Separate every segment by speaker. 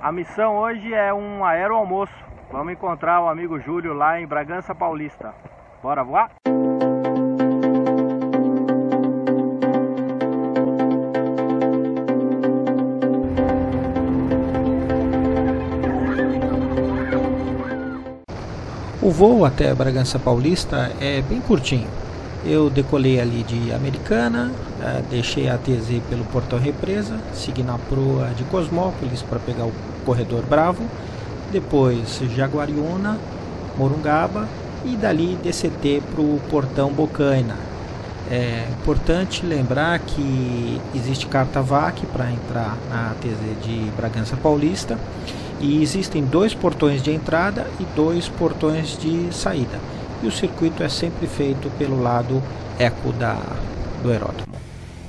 Speaker 1: A missão hoje é um aeroalmoço. Vamos encontrar o amigo Júlio lá em Bragança Paulista. Bora voar?
Speaker 2: O voo até Bragança Paulista é bem curtinho. Eu decolei ali de Americana, eh, deixei a TZ pelo Portão Represa, segui na proa de Cosmópolis para pegar o Corredor Bravo, depois Jaguariúna, Morungaba e dali DCT para o Portão Bocaina. É importante lembrar que existe carta VAC para entrar na TZ de Bragança Paulista e existem dois portões de entrada e dois portões de saída. E o circuito é sempre feito pelo lado eco da, do aeródromo.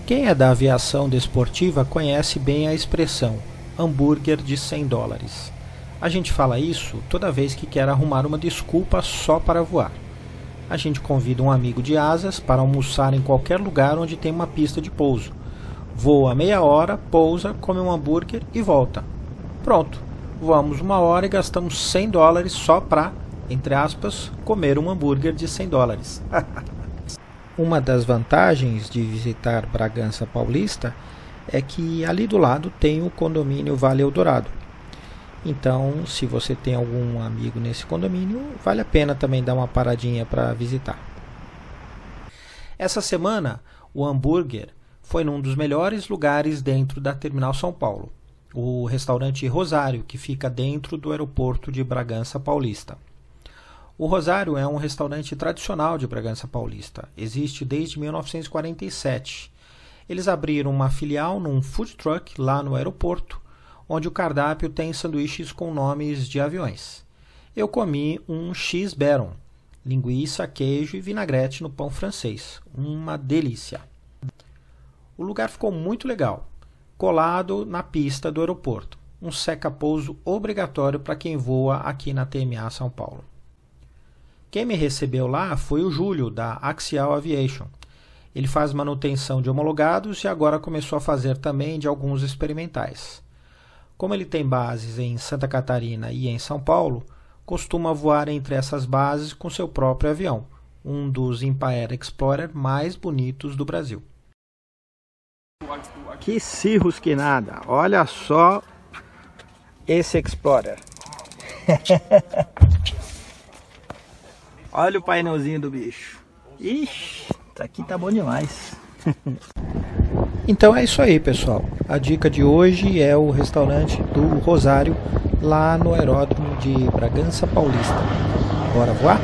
Speaker 2: Quem é da aviação desportiva conhece bem a expressão hambúrguer de 100 dólares. A gente fala isso toda vez que quer arrumar uma desculpa só para voar. A gente convida um amigo de asas para almoçar em qualquer lugar onde tem uma pista de pouso. Voa meia hora, pousa, come um hambúrguer e volta. Pronto, voamos uma hora e gastamos 100 dólares só para, entre aspas, comer um hambúrguer de 100 dólares. Uma das vantagens de visitar Bragança Paulista é que ali do lado tem o condomínio Vale Eldorado. Então, se você tem algum amigo nesse condomínio, vale a pena também dar uma paradinha para visitar. Essa semana, o hambúrguer foi num dos melhores lugares dentro da Terminal São Paulo o restaurante Rosário, que fica dentro do aeroporto de Bragança Paulista. O Rosário é um restaurante tradicional de Bragança Paulista. Existe desde 1947. Eles abriram uma filial num food truck lá no aeroporto, onde o cardápio tem sanduíches com nomes de aviões. Eu comi um X Baron, linguiça, queijo e vinagrete no pão francês. Uma delícia. O lugar ficou muito legal colado na pista do aeroporto. Um seca-pouso obrigatório para quem voa aqui na TMA São Paulo. Quem me recebeu lá foi o Júlio, da Axial Aviation. Ele faz manutenção de homologados e agora começou a fazer também de alguns experimentais. Como ele tem bases em Santa Catarina e em São Paulo, costuma voar entre essas bases com seu próprio avião, um dos Impair Explorer mais bonitos do Brasil.
Speaker 1: Que cirros que nada. Olha só esse Explorer. Olha o painelzinho do bicho. Ixi, isso aqui tá bom demais.
Speaker 2: então é isso aí, pessoal. A dica de hoje é o restaurante do Rosário, lá no aeródromo de Bragança Paulista. Bora voar?